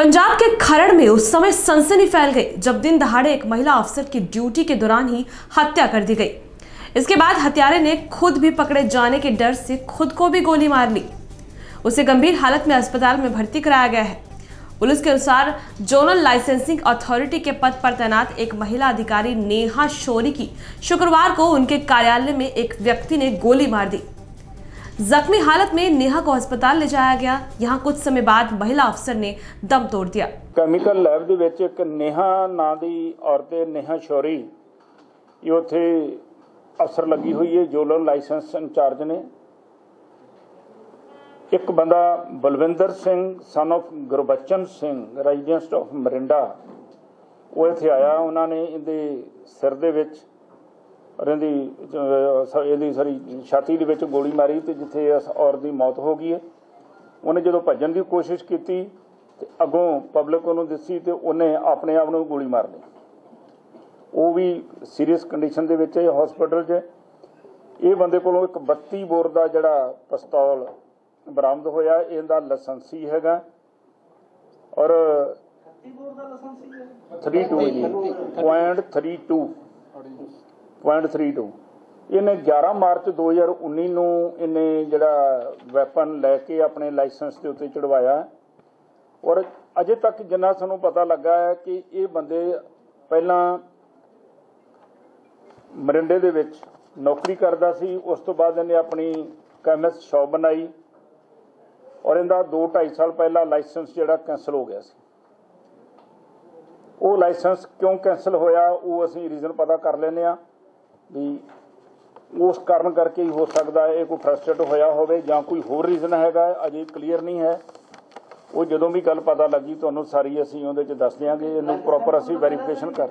पंजाब के खरड़ में उस समय सनसनी फैल गई, जब दिन दहाड़े एक महिला अफसर की ड्यूटी के दौरान ही हत्या कर दी गई। इसके बाद हत्यारे ने खुद भी पकड़े जाने के डर से खुद को भी गोली मार ली। उसे गंभीर हालत में अस्पताल में भर्ती कराया गया है। पुलिस के अनुसार, जोनल लाइसेंसिंग अथॉरिटी के पद पर तैनात एक महिला अधिकारी नेहा शोरी की शुक्रवार को उनके कार्यालय में एक व्यक्ति ने गोली मार दी। जख्मी हालत में नेहा को अस्पताल ले जाया गया यहां कुछ समय बाद महिला अफसर ने दम तोड़ दिया ਕੈਮੀਕਲ ਲੈਬ ਦੇ ਵਿੱਚ ਇੱਕ ਨੇਹਾ ਨਾਂ ਦੀ ਔਰਤ ਹੈ ਨੇਹਾ ਸ਼ੌਰੀ ਇਹ ਉੱਥੇ ਅਫਸਰ ਲੱਗੀ ਹੋਈ ਹੈ ਜੋਲਨ ਲਾਇਸੈਂਸ ਇੰਚਾਰਜ ਨੇ ਇੱਕ ਬੰਦਾ Balwinder Singh son of Gurbachan Singh resident of Morinda ਉਹ ਇੱਥੇ ਆਇਆ ਉਹਨਾਂ ਨੇ ਇਹਦੇ ਸਿਰ ਦੇ ਵਿੱਚ ਔਰ ਇਹਦੀ ਸਾਰੀ ਛਾਤੀ ਦੇ ਵਿੱਚ ਗੋਲੀ ਮਾਰੀ ਤੇ ਜਿੱਥੇ ਇਸ ਔਰਤ ਦੀ ਮੌਤ ਹੋ ਗਈ ਹੈ। ਉਹਨੇ ਜਦੋਂ ਭੱਜਣ ਦੀ ਕੋਸ਼ਿਸ਼ ਕੀਤੀ ਤੇ ਅੱਗੋਂ ਪਬਲਿਕ ਉਹਨੂੰ ਦਿੱਸੀ ਤੇ ਉਹਨੇ ਆਪਣੇ ਆਪ ਨੂੰ ਗੋਲੀ ਮਾਰ ਲਈ। ਉਹ ਵੀ ਸੀਰੀਅਸ ਕੰਡੀਸ਼ਨ ਦੇ ਵਿੱਚ ਹੈ ਹਸਪੀਟਲ 'ਚ ਇਹ ਬੰਦੇ ਕੋਲੋਂ ਇੱਕ 32 ਬੋਰ ਦਾ ਜਿਹੜਾ ਪਿਸਤੌਲ ਬਰਾਮਦ ਹੋਇਆ ਇਹਦਾ ਲਾਇਸੈਂਸੀ ਹੈਗਾ। ਔਰ 32 ਜੀ .32 .32 ਇਹਨੇ 11 ਮਾਰਚ 2019 ਨੂੰ ਇਹਨੇ ਜਿਹੜਾ ਵੈਪਨ ਲੈ ਕੇ ਆਪਣੇ ਲਾਇਸੈਂਸ ਦੇ ਉੱਤੇ ਚੜਵਾਇਆ। ਔਰ ਅਜੇ ਤੱਕ ਜਿੰਨਾ ਸਾਨੂੰ ਪਤਾ ਲੱਗਾ ਹੈ ਕਿ ਇਹ ਬੰਦੇ ਪਹਿਲਾਂ ਮਰਿੰਡੇ ਦੇ ਵਿੱਚ ਨੌਕਰੀ ਕਰਦਾ ਸੀ, ਉਸ ਤੋਂ ਬਾਅਦ ਇਹਨੇ ਆਪਣੀ ਕੈਮਿਸਟ ਸ਼ਾਪ ਬਣਾਈ ਔਰ ਇਹਦਾ 2 2.5 ਸਾਲ ਪਹਿਲਾਂ ਲਾਇਸੈਂਸ ਜਿਹੜਾ ਕੈਨਸਲ ਹੋ ਗਿਆ ਸੀ। ਉਹ ਲਾਇਸੈਂਸ ਕਿਉਂ ਕੈਨਸਲ ਹੋਇਆ, ਉਹ ਅਸੀਂ ਰੀਜ਼ਨ ਪਤਾ ਕਰ ਲੈਨੇ ਆ ਵੀ ਉਸ ਕਾਰਨ ਕਰਕੇ ਹੀ ਹੋ ਸਕਦਾ ਹੈ, ਇਹ ਕੋਈ ਫਰਸਟ੍ਰੇਟ ਹੋਇਆ ਹੋਵੇ ਜਾਂ ਕੋਈ ਹੋਰ ਰੀਜ਼ਨ ਹੈਗਾ ਅਜੇ ਕਲੀਅਰ ਨਹੀਂ ਹੈ। ਉਹ ਜਦੋਂ ਵੀ ਗੱਲ ਪਤਾ ਲੱਗੀ, ਤੁਹਾਨੂੰ ਸਾਰੀ ਅਸੀਂ ਉਹਦੇ ਚ ਦੱਸ ਦਿਆਂਗੇ, ਇਹਨੂੰ ਪ੍ਰੋਪਰ ਅਸੀਂ ਵੈਰੀਫਿਕੇਸ਼ਨ ਕਰ